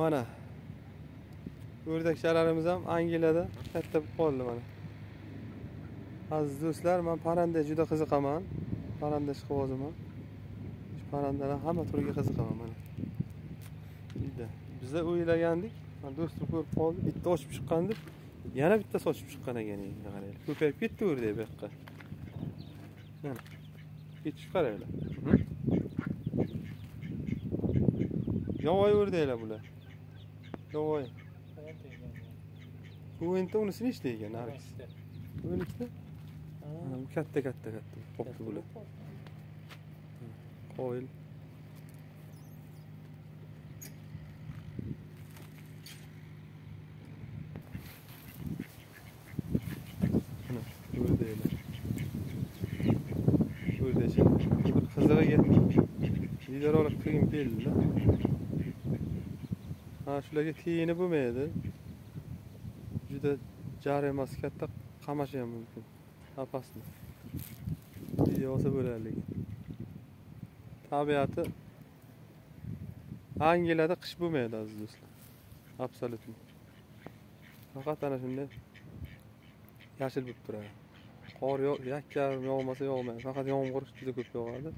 mana. O'rdakchalarimiz ham angliyada katta bo'lib qoldi mana. Aziz do'stlar man parrandaga juda qiziqaman. Parranda ishqiboziman shu parrandalar hamma turiga qiziqaman mana. Uyda biza o'ylagandik do'stim ko'rib qoldi bitta ochib chiqqan deb yana bittasi ochib chiqqan ekan endi qaranglar. Ko'payib ketdi o'rdak bu yoqqa. Mana. Ketishib qaranglar. Yovvoyi o'rdaklar bular. Yovvoyi bu endi unisi nechta ekan narigisi bu ikkita bu katta katta katta qopdi bular qoyil bir qizig'iga videorolik qilgim keldida ha shularga tiyini bo'lmaydi. Juda jar emas katta qamashi ham mumkin. Opasni video olsa bo'ladi lekin tabiati angliyada qish bo'lmaydi aziz do'stlar. Absolyutно faqat ana shunday yashil bo'lib turadi. Qor yo- yakkam yog'masa yog'maydi. Faqat yomg'ir juda ko'p yog'adi.